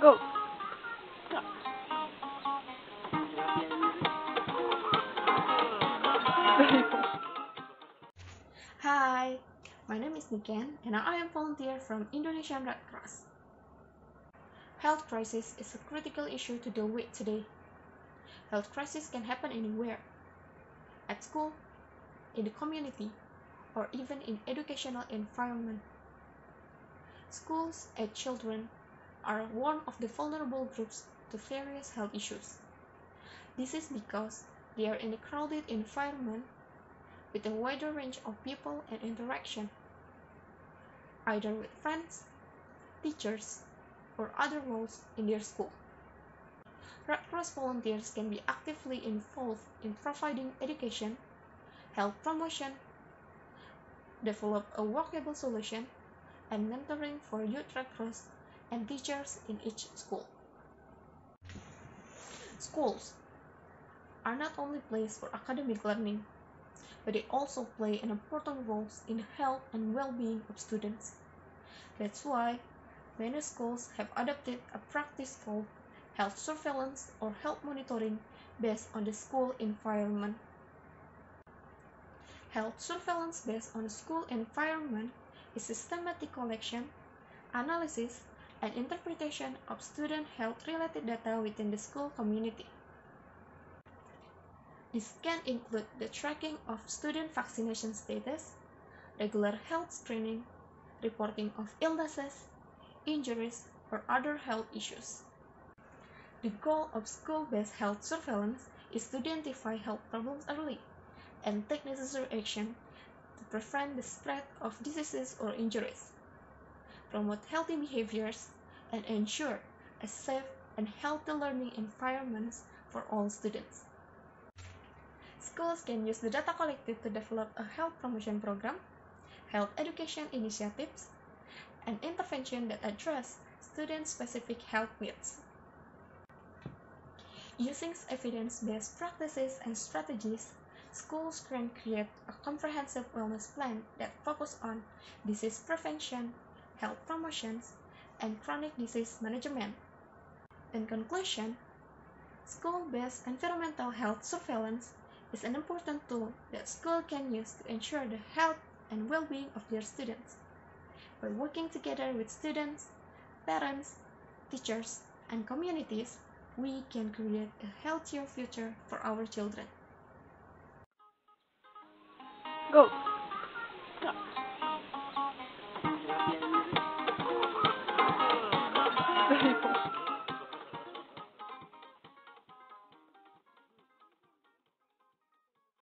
Go. Hi, my name is Niken and I am a volunteer from Indonesian Red Cross. Health crisis is a critical issue to deal with today. Health crisis can happen anywhere. At school, in the community, or even in educational environment. Schools and children are one of the vulnerable groups to various health issues. This is because they are in a crowded environment with a wider range of people and interaction, either with friends, teachers, or other roles in their school. Red Cross volunteers can be actively involved in providing education, health promotion, develop a workable solution, and mentoring for youth Red Cross and teachers in each school. Schools are not only places for academic learning, but they also play an important role in the health and well-being of students. That's why many schools have adopted a practice called health surveillance or health monitoring based on the school environment. Health surveillance based on the school environment is systematic collection, analysis, and interpretation of student health-related data within the school community. This can include the tracking of student vaccination status, regular health screening, reporting of illnesses, injuries, or other health issues. The goal of school-based health surveillance is to identify health problems early and take necessary action to prevent the spread of diseases or injuries, promote healthy behaviors, and ensure a safe and healthy learning environment for all students. Schools can use the data collected to develop a health promotion program, health education initiatives, and intervention that address student-specific health needs. Using evidence-based practices and strategies, schools can create a comprehensive wellness plan that focuses on disease prevention, health promotions, and chronic disease management. In conclusion, school-based environmental health surveillance is an important tool that schools can use to ensure the health and well-being of their students. By working together with students, parents, teachers, and communities, we can create a healthier future for our children. Go.